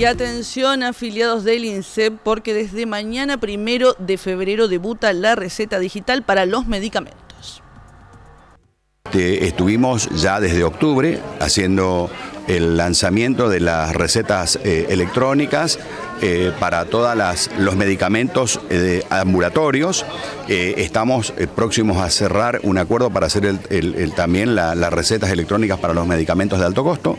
Y atención afiliados del INSEP porque desde mañana primero de febrero debuta la receta digital para los medicamentos. Estuvimos ya desde octubre haciendo el lanzamiento de las recetas eh, electrónicas eh, para todos los medicamentos eh, ambulatorios. estamos próximos a cerrar un acuerdo para hacer también las recetas electrónicas para los medicamentos de alto costo.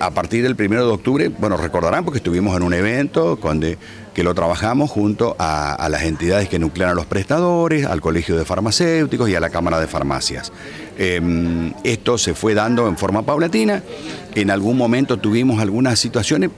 A partir del 1 de octubre, bueno, recordarán porque estuvimos en un evento donde que lo trabajamos junto a, las entidades que nuclean a los prestadores, al Colegio de Farmacéuticos y a la Cámara de Farmacias. Em, esto se fue dando en forma paulatina, en algún momento tuvimos algunas situaciones,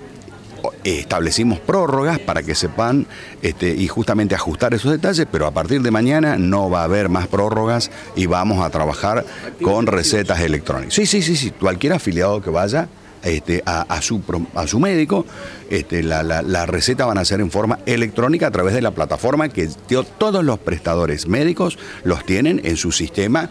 establecimos prórrogas para que sepan este, y justamente ajustar esos detalles, pero a partir de mañana no va a haber más prórrogas y vamos a trabajar con recetas electrónicas. Sí, sí, sí, sí, cualquier afiliado que vaya este, a, su, a su médico. Este, la, receta van a ser en forma electrónica a través de la plataforma que todos los prestadores médicos los tienen en su sistema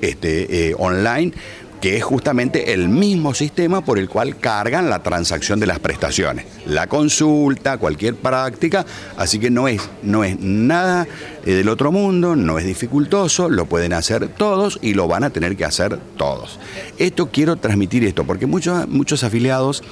este, eh, online que es justamente el mismo sistema por el cual cargan la transacción de las prestaciones, la consulta, cualquier práctica, así que no es, no es nada eh, del otro mundo, no es dificultoso, lo pueden hacer todos y lo van a tener que hacer todos. Esto quiero transmitir esto, porque muchos, muchos afiliados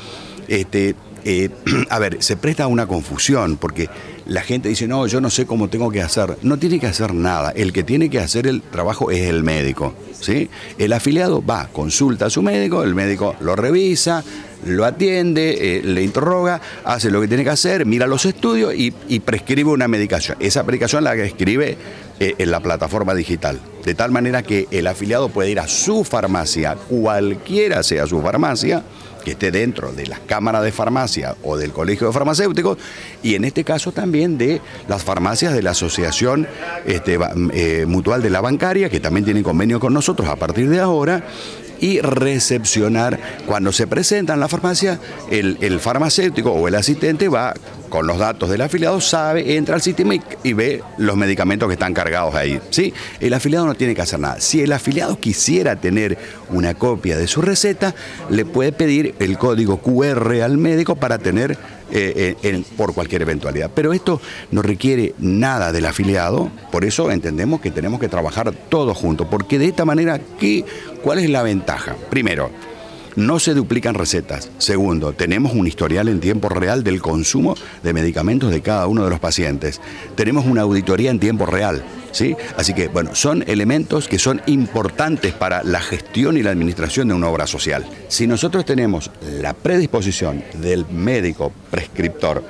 este, eh, a ver, se presta a una confusión porque la gente dice, no, yo no sé cómo tengo que hacer. No tiene que hacer nada. El que tiene que hacer el trabajo es el médico. ¿sí? El afiliado va, consulta a su médico, el médico lo revisa, lo atiende, eh, le interroga, hace lo que tiene que hacer, mira los estudios y, prescribe una medicación. Esa medicación la escribe eh, en la plataforma digital. De tal manera que el afiliado puede ir a su farmacia, cualquiera sea su farmacia, que esté dentro de las cámaras de farmacia o del colegio de farmacéuticos y en este caso también de las farmacias de la Asociación este, eh, Mutual de la Bancaria, que también tienen convenio con nosotros a partir de ahora y recepcionar. Cuando se presenta en la farmacia, el, farmacéutico o el asistente va con los datos del afiliado, sabe, entra al sistema y, ve los medicamentos que están cargados ahí. ¿sí? El afiliado no tiene que hacer nada. Si el afiliado quisiera tener una copia de su receta, le puede pedir el código QR al médico para tener eh, por cualquier eventualidad. Pero esto no requiere nada del afiliado, por eso entendemos que tenemos que trabajar todos juntos, porque de esta manera, ¿qué, ¿cuál es la ventaja? Primero, no se duplican recetas. Segundo, tenemos un historial en tiempo real del consumo de medicamentos de cada uno de los pacientes. Tenemos una auditoría en tiempo real. ¿Sí? Así que, bueno, son elementos que son importantes para la gestión y la administración de una obra social. Si nosotros tenemos la predisposición del médico prescriptor,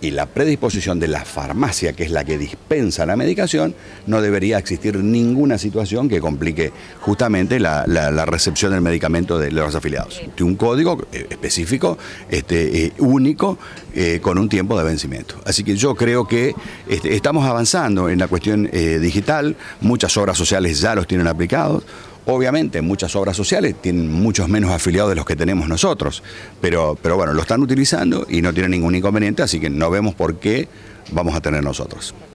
y la predisposición de la farmacia, que es la que dispensa la medicación, no debería existir ninguna situación que complique justamente la, recepción del medicamento de los afiliados. Un código eh, específico, este, eh, único, eh, con un tiempo de vencimiento. Así que yo creo que este, estamos avanzando en la cuestión digital, muchas obras sociales ya los tienen aplicados. Obviamente, muchas obras sociales tienen muchos menos afiliados de los que tenemos nosotros, pero, pero bueno, lo están utilizando y no tienen ningún inconveniente, así que no vemos por qué vamos a tener nosotros.